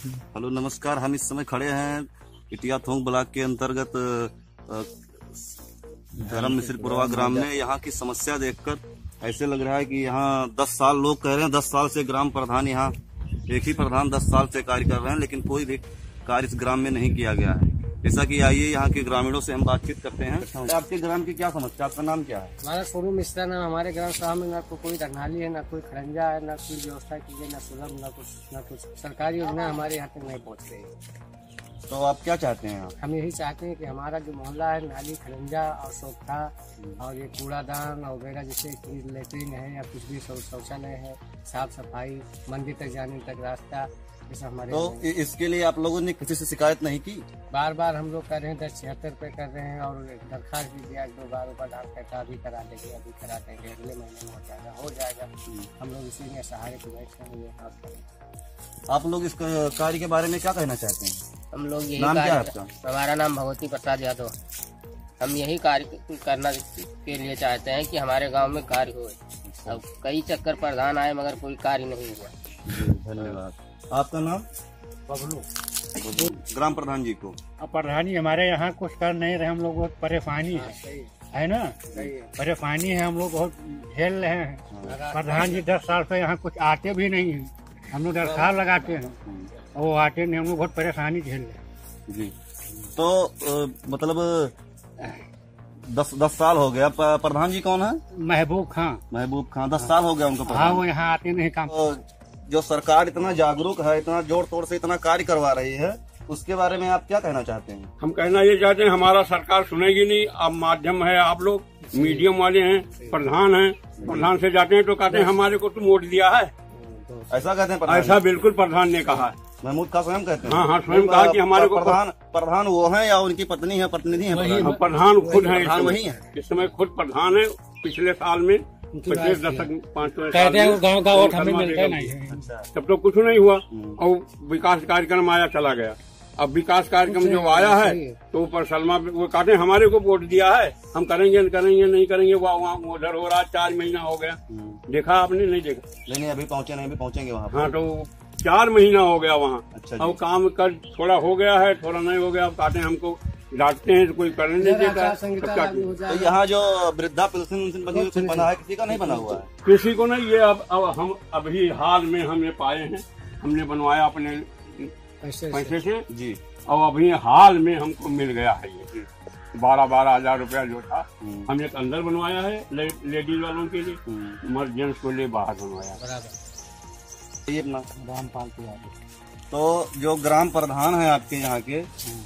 Hello, नमस्कार। हम इस समय खड़े हैं इटिया थोंग ब्लॉक के अंतर्गत धर्म मिश्रपुरवा ग्राम में। यहाँ की समस्या देखकर ऐसे लग रहा है कि यहाँ दस साल लोग कह रहे हैं, दस साल से ग्राम प्रधान यहाँ, एक ही प्रधान दस साल से कार्य कर रहे हैं, लेकिन कोई भी कार्य इस ग्राम में नहीं किया गया है। जैसा कि आइए यहाँ के ग्रामीणों से हम बातचीत करते हैं। आपके ग्राम की क्या समस्या? आपका नाम क्या है? हमारा सोनू मिश्रा नाम हमारे ग्राम सभा में ना तो कोई रंगाली है ना कोई खड़ंजा है ना कोई व्यवस्था की है ना सुलभ ना कुछ न कुछ सरकारी योजना हमारे यहाँ तक नहीं पहुँच रही है। तो आप क्या चाहते हैं आप? हम यही चाहते हैं कि हमारा जो मोहल्ला है नाली खड़ंजा और सोखा और ये कूड़ादान और वगैरह जैसे कि लेटरिन है या कुछ भी शौचालय है साफ़ सफ़ाई मंदिर तक जाने तक रास्ता हमारे तो इसके लिए आप लोगों ने किसी से शिकायत नहीं की? बार बार हम लोग कर रहे हैं दस छिहत्तर पे कर रहे हैं और दरखास्त भी दिया दो बार ऊपर डाल कहता अभी करा देंगे अभी करा देंगे अगले महीने में हो जाएगा हो जाएगा। हम लोग इसी में सहारे को बैठ करें। आप लोग इस कार्य के बारे में क्या कहना चाहते हैं? हम लोग यही नाम क्या आपका? हमारा नाम भगवती प्रसाद यादव हम यही कार्य करना के लिए चाहते हैं कि हमारे गाँव में कार्य हो। अब कई चक्कर प्रधान आए मगर कोई कार्य नहीं हुआ। धन्यवाद। आपका नाम? बबलू। ग्राम प्रधान जी को। अब प्रधानी हमारे यहाँ कुछ कर नहीं रहे हम लोग बहुत परेशानी है। है ना? परेशानी है हम लोग बहुत झेल रहे हैं। प्रधान जी दस साल से यहाँ कुछ आते भी नहीं है। हम लोग दरखास्त लगाते हैं। और वो आते नहीं हम लोग बहुत परेशानी झेल रहे हैं। जी। तो अ, मतलब दस दस साल हो गया। प्रधान जी कौन है? महबूब खां। महबूब खान दस साल हो गया उनको हाँ वो यहाँ आते नहीं काम। तो जो सरकार इतना जागरूक है इतना ज़ोर तोड़ से इतना कार्य करवा रही है उसके बारे में आप क्या कहना चाहते हैं? हम कहना ये चाहते हैं हमारा सरकार सुनेगी नहीं अब माध्यम है आप लोग मीडियम वाले हैं प्रधान हैं प्रधान से जाते हैं तो कहते हैं हमारे को तुम वोट दिया है। ऐसा कहते हैं ऐसा बिल्कुल प्रधान ने कहा है। महमूद खान स्वयं कहते हैं। हाँ, हाँ, स्वयं कहा कि हमारे को- प्रधान प्रधान वो है या उनकी पत्नी है प्रतिनिधि है प्रधान? खुद है। वही है। इस समय खुद प्रधान है पिछले साल में पिछले दशक पाँच कहते हैं वो गाँव का हमें मिलता नहीं। तब तो कुछ नहीं हुआ। और विकास कार्यक्रम आया चला गया। अब विकास कार्यक्रम जो आया है तो ऊपर सलमा वो काटे हमारे को वोट दिया है। हम करेंगे करेंगे नहीं करेंगे वहाँ वहाँ उधर हो रहा है, चार महीना हो गया। देखा आपने? नहीं देखा? नहीं नहीं अभी पहुँचे नहीं अभी पहुँचेंगे वहाँ हाँ तो चार महीना हो गया वहाँ। अच्छा अब काम कर थोड़ा हो गया है थोड़ा नहीं हो गया। अब काटे हमको डांटते हैं तो कोई करने नहीं देता है। तो यहाँ जो वृद्धा पेंशन बनी हुई, बना है किसी का नहीं बना हुआ है किसी को नहीं ये अब अब हम अभी हाल में हमने पाए हैं हमने बनवाया अपने पैसे से। जी और अभी हाल में हमको मिल गया है ये बारह बारह हज़ार रुपया जो था हम्म। हमने एक अंदर बनवाया है ले, लेडीज़ वालों के लिए हम्म। जेंट्स को लिए बाहर बनवाया बराबर ये अपना रामपाल तिवारी तो जो ग्राम प्रधान है आपके यहाँ के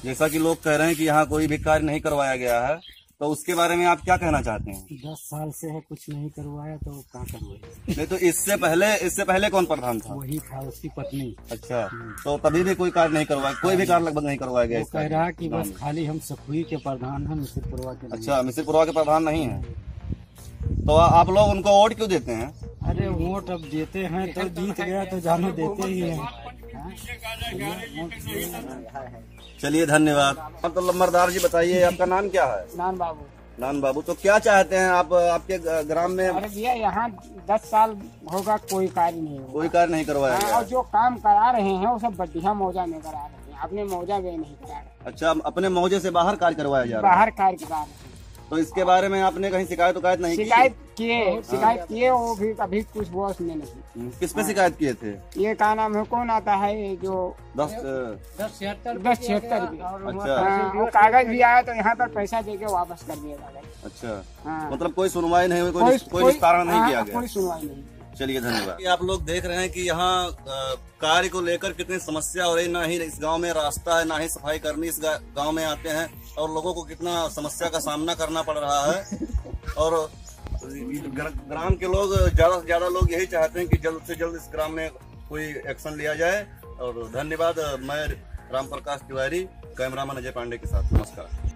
जैसा कि लोग कह रहे हैं कि यहाँ कोई भी कार्य नहीं करवाया गया है तो उसके बारे में आप क्या कहना चाहते हैं? दस साल से है कुछ नहीं करवाया तो क्या करवाया नहीं तो इससे पहले इससे पहले कौन प्रधान था? वही था उसकी पत्नी। अच्छा तो तभी भी कोई कार्य नहीं करवाया कोई भी कार्य लगभग नहीं करवाया गया कह रहा। कि बस खाली हम सखुई के प्रधान हैं मिश्रपुरवा के अच्छा मिश्रपुरवा के प्रधान नहीं है। तो आप लोग उनको वोट क्यों देते हैं? अरे वोट अब देते हैं तो जीत गया तो जानो देते ही हैं। चलिए धन्यवाद। तो लम्बरदार जी बताइए आपका नाम क्या है? नान बाबू। नान बाबू तो क्या चाहते हैं आप आपके ग्राम में? अरे भैया यहाँ दस साल होगा कोई कार्य नहीं होगा। कोई कार्य नहीं करवाया हाँ, और जो काम करा रहे हैं वो सब बढ़िया मौजा में करा रहे हैं। अपने मौजा में नहीं करा। रहे अच्छा अपने मौजे से बाहर कार्य करवाया जा रहा है? बाहर कार्य करा रहे हैं। तो इसके बारे में आपने कहीं शिकायत उकायत नहीं की? शिकायत किए शिकायत किए वो भी कभी कुछ हुआ उसमें नहीं हम्म, किस पे शिकायत किए थे? ये का नाम है कौन आता है जो दस दस छिहत्तर दस छिहत्तर अच्छा। हाँ, वो कागज़ भी आया तो यहाँ पर पैसा दे के वापस कर दिया कागज़ अच्छा। हाँ। मतलब कोई सुनवाई नहीं हुई कोई कोई कारण नहीं हाँ, किया गया? कोई सुनवाई नहीं चलिए, धन्यवाद। आप लोग देख रहे हैं कि यहाँ कार्य को लेकर कितनी समस्या हो रही, ना ही इस गाँव में रास्ता है, ना ही सफ़ाई करनी इस गाँव में आते हैं, और लोगों को कितना समस्या का सामना करना पड़ रहा है। और ग्राम के लोग, ज़्यादा से ज़्यादा लोग यही चाहते हैं कि जल्द से जल्द इस ग्राम में कोई एक्शन लिया जाए। और धन्यवाद मैं राम प्रकाश तिवारी, कैमरामैन अजय पांडे के साथ। नमस्कार।